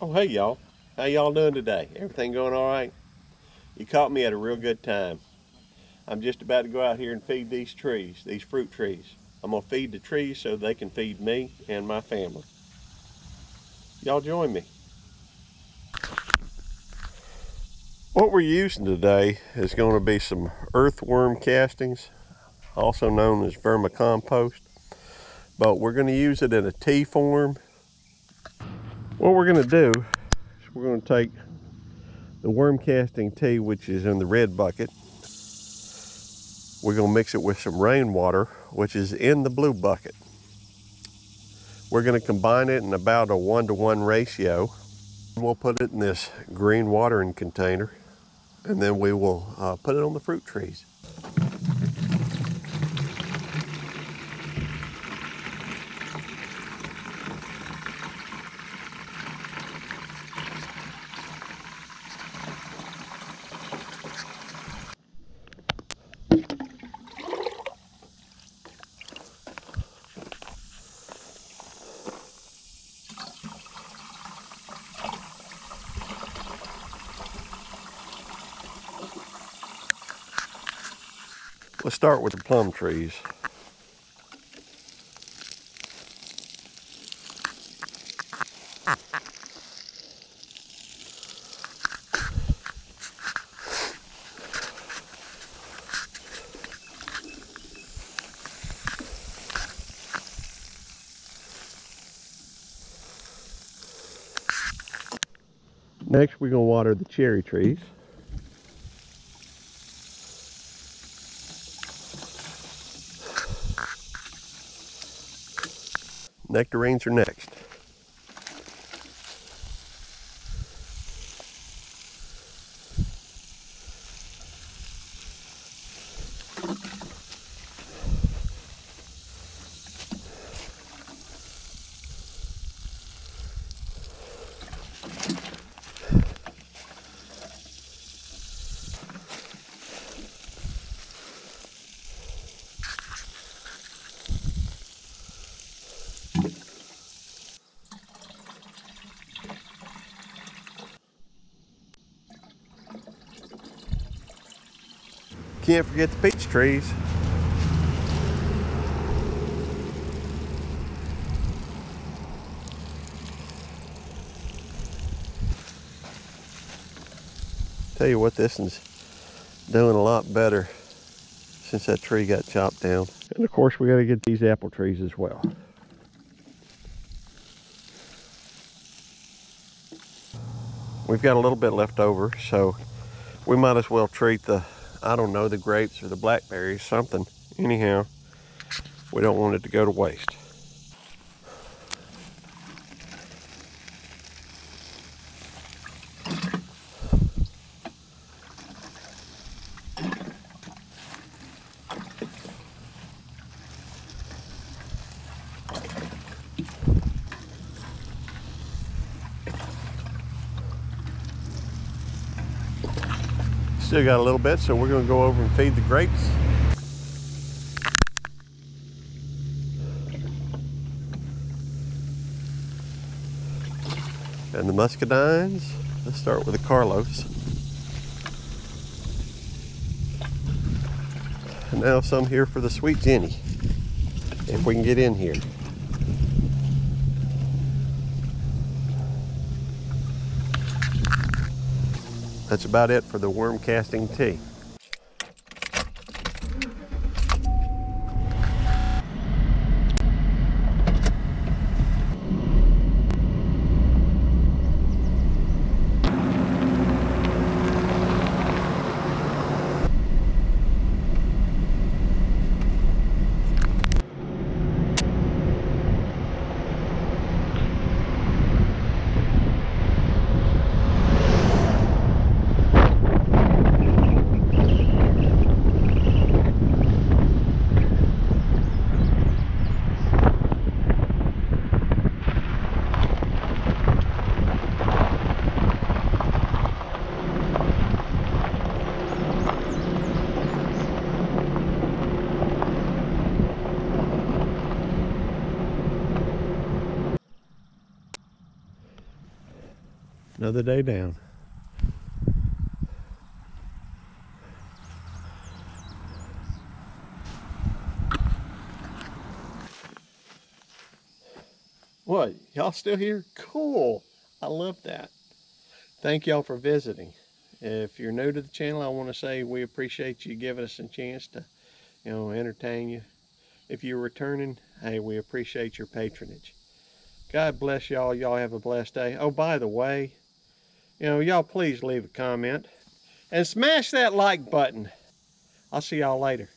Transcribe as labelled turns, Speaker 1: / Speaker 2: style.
Speaker 1: Oh, hey y'all. How y'all doing today? Everything going all right? You caught me at a real good time. I'm just about to go out here and feed these trees, these fruit trees. I'm gonna feed the trees so they can feed me and my family. Y'all join me. What we're using today is going to be some earthworm castings, also known as vermicompost, but we're going to use it in a tea form what we're going to do is we're going to take the worm casting tea, which is in the red bucket. We're going to mix it with some rainwater, which is in the blue bucket. We're going to combine it in about a one-to-one -one ratio. We'll put it in this green watering container, and then we will uh, put it on the fruit trees. Let's start with the plum trees. Next, we're going to water the cherry trees. Nectarines are next. Can't forget the peach trees. Tell you what, this is doing a lot better since that tree got chopped down. And of course, we got to get these apple trees as well. We've got a little bit left over, so we might as well treat the I don't know, the grapes or the blackberries, something. Anyhow, we don't want it to go to waste. Still got a little bit, so we're gonna go over and feed the grapes. And the muscadines. Let's start with the Carlos. And now some here for the sweet Jenny, if we can get in here. That's about it for the worm casting tea. Another day down. What? Y'all still here? Cool. I love that. Thank y'all for visiting. If you're new to the channel, I want to say we appreciate you giving us a chance to, you know, entertain you. If you're returning, hey, we appreciate your patronage. God bless y'all. Y'all have a blessed day. Oh, by the way, you know, y'all please leave a comment and smash that like button. I'll see y'all later.